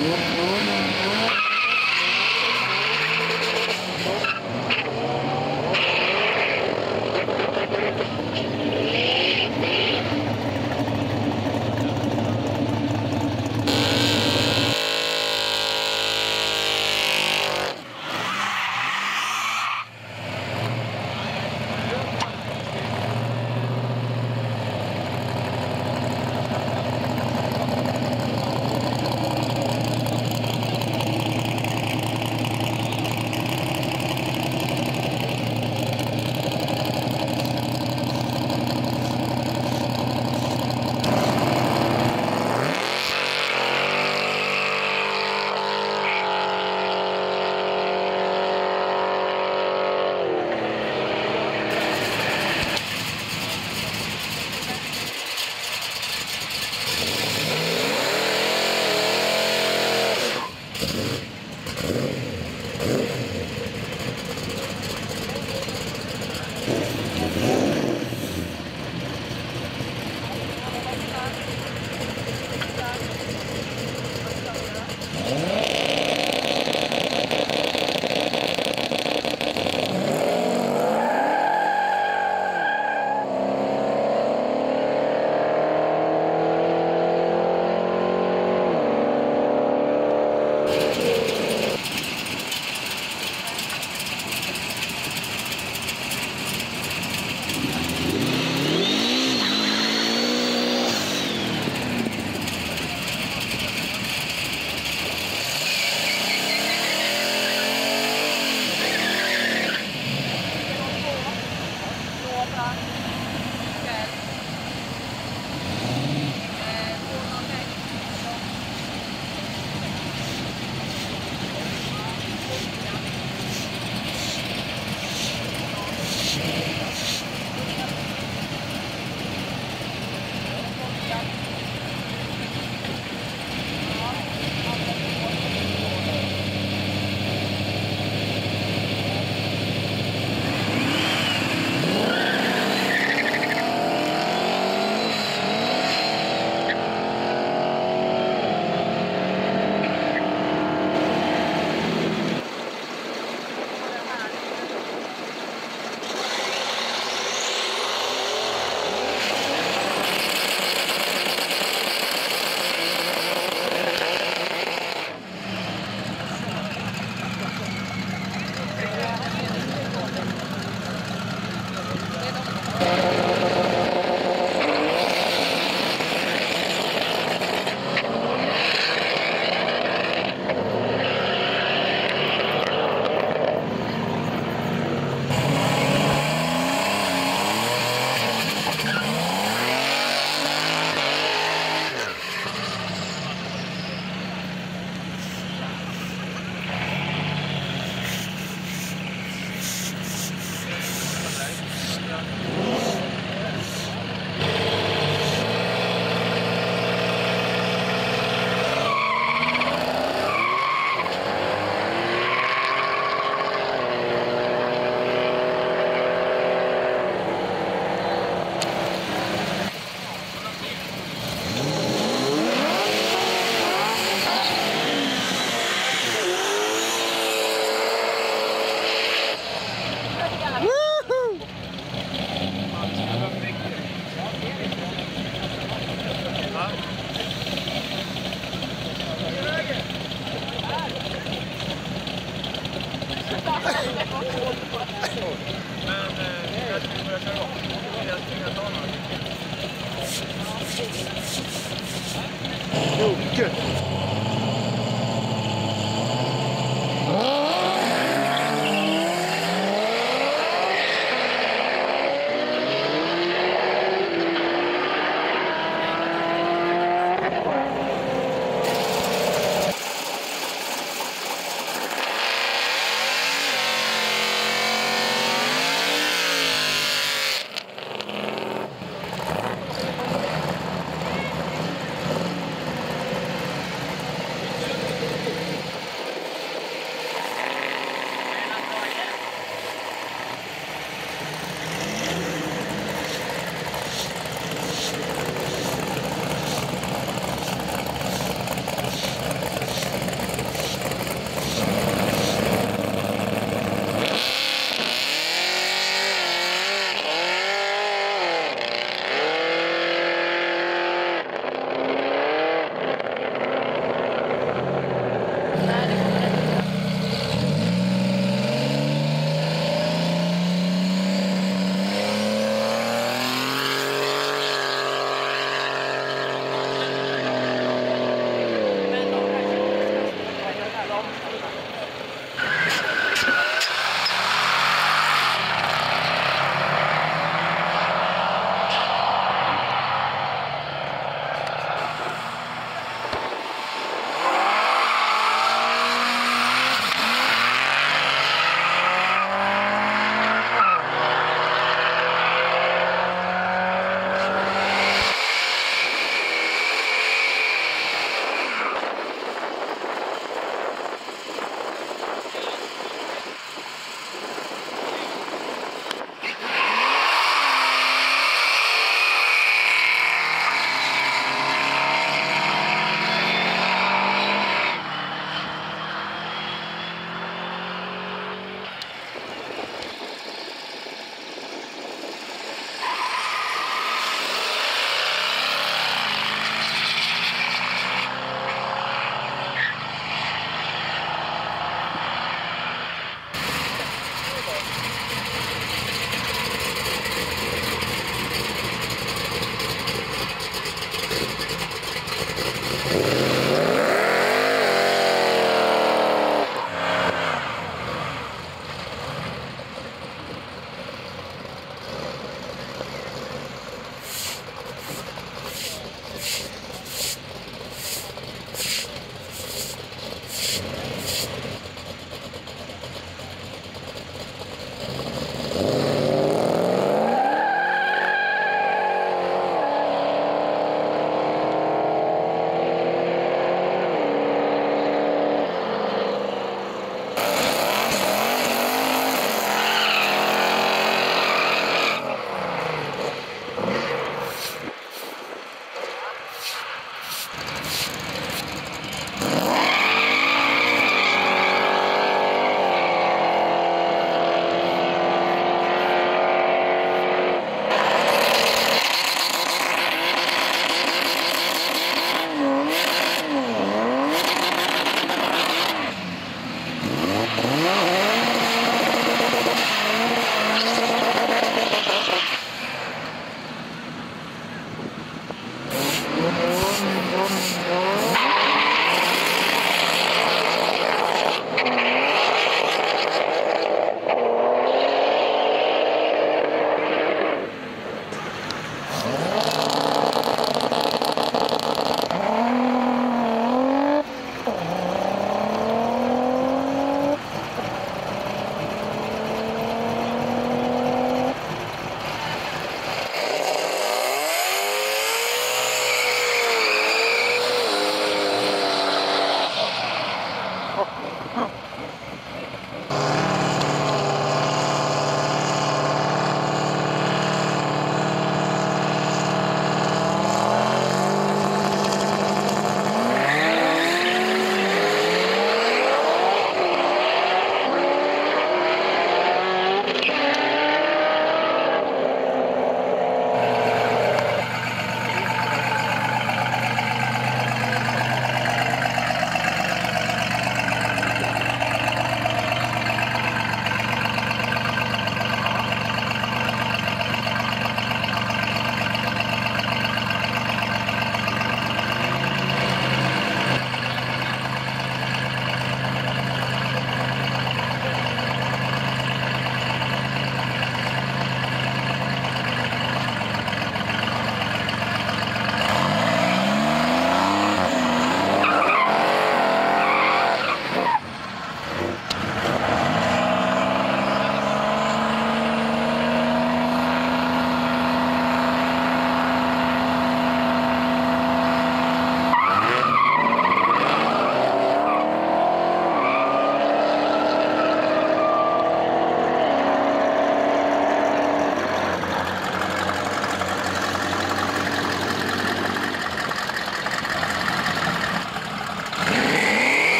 não, não Jocke!